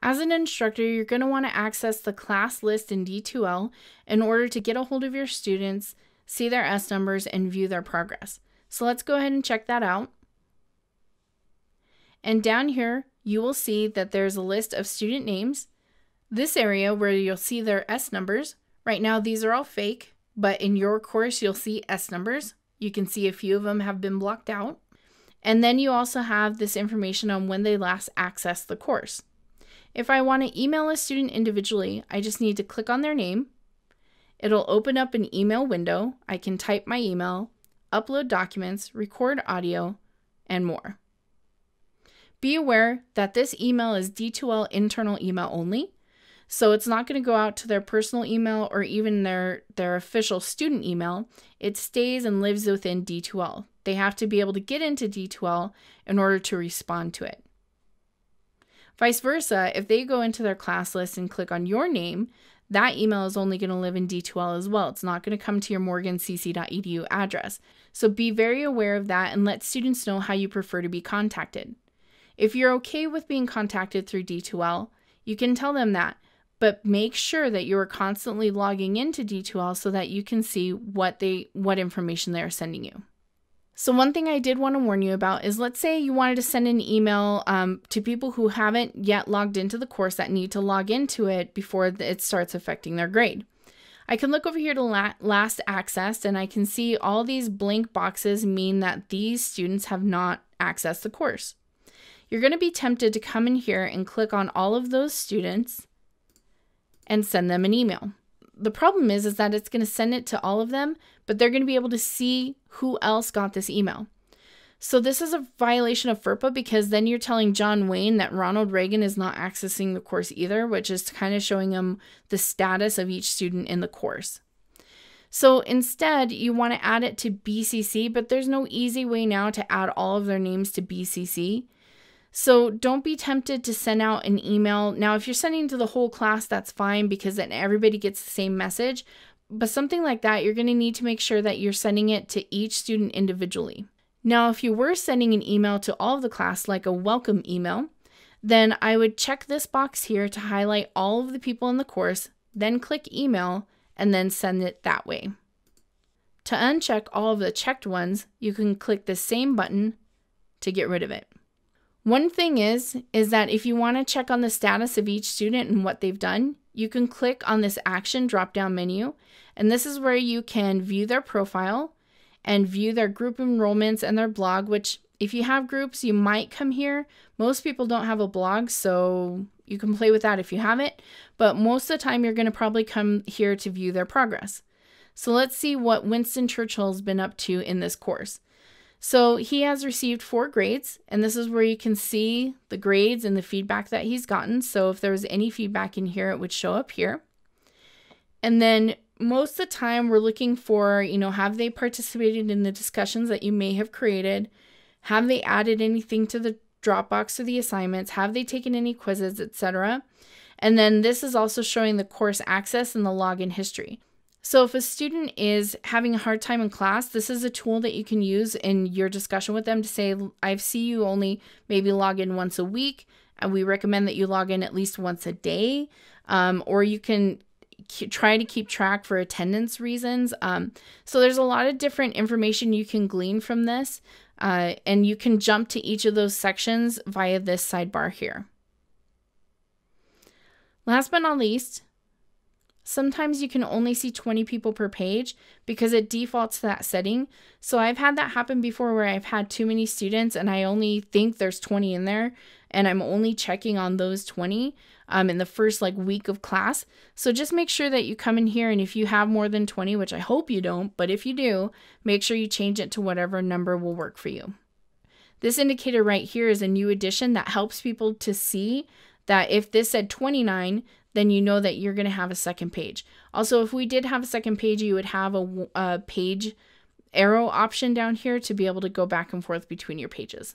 As an instructor, you're going to want to access the class list in D2L in order to get a hold of your students, see their S numbers, and view their progress. So let's go ahead and check that out. And down here, you will see that there's a list of student names. This area where you'll see their S numbers. Right now, these are all fake, but in your course, you'll see S numbers. You can see a few of them have been blocked out. And then you also have this information on when they last accessed the course. If I want to email a student individually, I just need to click on their name. It'll open up an email window. I can type my email, upload documents, record audio, and more. Be aware that this email is D2L internal email only, so it's not going to go out to their personal email or even their, their official student email. It stays and lives within D2L. They have to be able to get into D2L in order to respond to it. Vice versa, if they go into their class list and click on your name, that email is only going to live in D2L as well. It's not going to come to your morgancc.edu address. So be very aware of that and let students know how you prefer to be contacted. If you're okay with being contacted through D2L, you can tell them that, but make sure that you are constantly logging into D2L so that you can see what they what information they are sending you. So one thing I did want to warn you about is let's say you wanted to send an email um, to people who haven't yet logged into the course that need to log into it before it starts affecting their grade. I can look over here to la last accessed and I can see all these blank boxes mean that these students have not accessed the course. You're going to be tempted to come in here and click on all of those students and send them an email. The problem is, is that it's going to send it to all of them, but they're going to be able to see who else got this email. So this is a violation of FERPA because then you're telling John Wayne that Ronald Reagan is not accessing the course either, which is kind of showing him the status of each student in the course. So instead, you want to add it to BCC, but there's no easy way now to add all of their names to BCC. So don't be tempted to send out an email. Now, if you're sending to the whole class, that's fine because then everybody gets the same message. But something like that, you're going to need to make sure that you're sending it to each student individually. Now, if you were sending an email to all of the class, like a welcome email, then I would check this box here to highlight all of the people in the course, then click email, and then send it that way. To uncheck all of the checked ones, you can click the same button to get rid of it. One thing is, is that if you want to check on the status of each student and what they've done, you can click on this action drop down menu. And this is where you can view their profile and view their group enrollments and their blog, which if you have groups, you might come here. Most people don't have a blog, so you can play with that if you have it. But most of the time, you're going to probably come here to view their progress. So let's see what Winston Churchill's been up to in this course. So he has received four grades, and this is where you can see the grades and the feedback that he's gotten. So if there was any feedback in here, it would show up here. And then most of the time, we're looking for, you know, have they participated in the discussions that you may have created? Have they added anything to the Dropbox or the assignments? Have they taken any quizzes, etc.? And then this is also showing the course access and the login history. So if a student is having a hard time in class, this is a tool that you can use in your discussion with them to say, I see you only maybe log in once a week, and we recommend that you log in at least once a day. Um, or you can try to keep track for attendance reasons. Um, so there's a lot of different information you can glean from this, uh, and you can jump to each of those sections via this sidebar here. Last but not least, Sometimes you can only see 20 people per page because it defaults to that setting. So I've had that happen before where I've had too many students and I only think there's 20 in there and I'm only checking on those 20 um, in the first like week of class. So just make sure that you come in here and if you have more than 20, which I hope you don't, but if you do, make sure you change it to whatever number will work for you. This indicator right here is a new addition that helps people to see that if this said 29, then you know that you're going to have a second page. Also, if we did have a second page, you would have a, a page arrow option down here to be able to go back and forth between your pages.